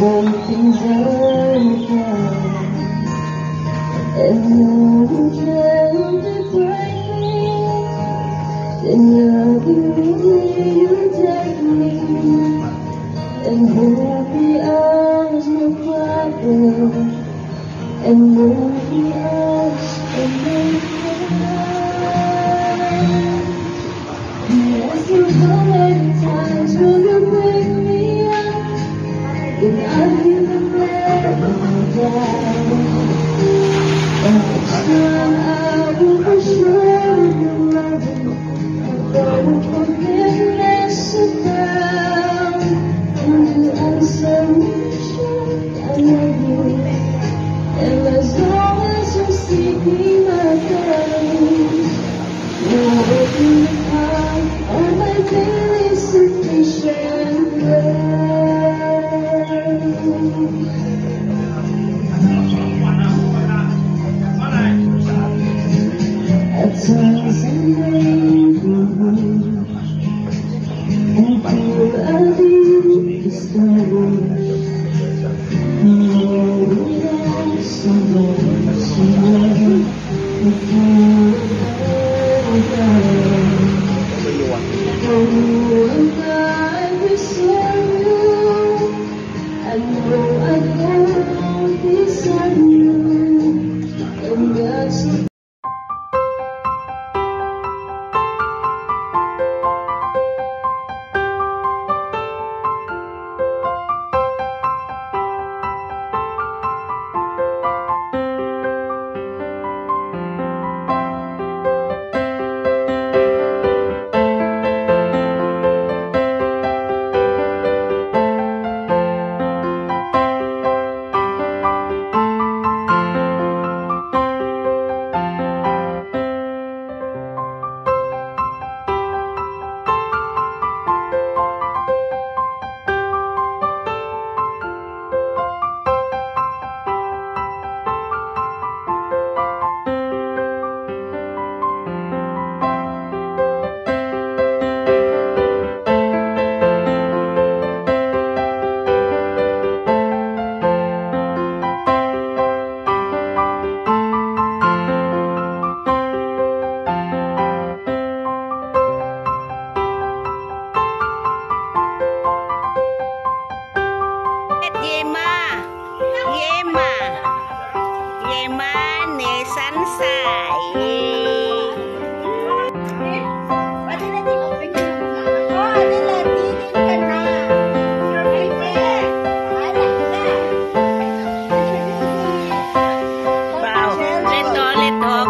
đời tình rơi càng em nhớ những tháng đã qua đi em nhớ những nghĩ những trách mình em hứa khi ai chưa qua đời em muốn khi ai em đã Yes, you come in time to Oh. Thank you.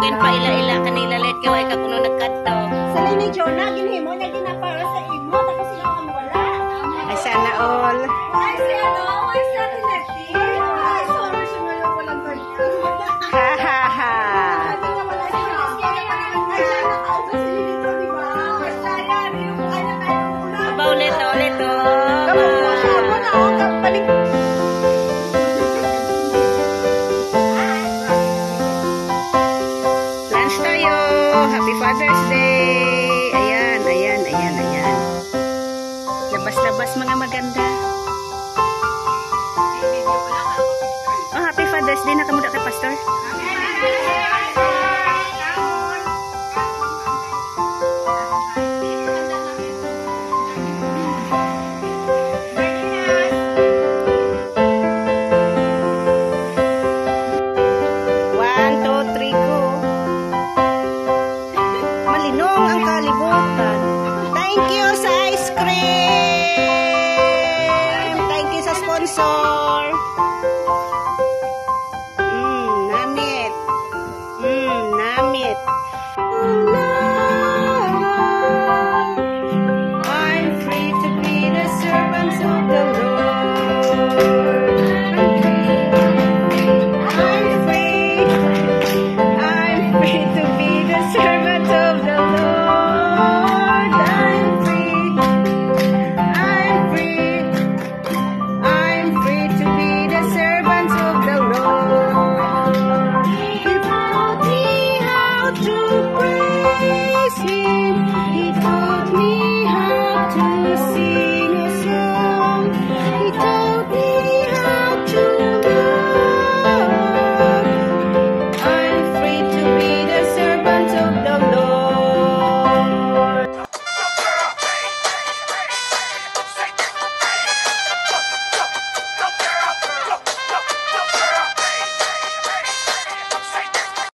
Kawin pa ila-ila kanila let kaway ka kuno nagkadto. Sa ni Jonah ginhimo Mother's Day. Ayan, ayan, ayan, ayan. Labas-labas mga maganda. ang kalibot. He taught me how to praise Him. He taught me.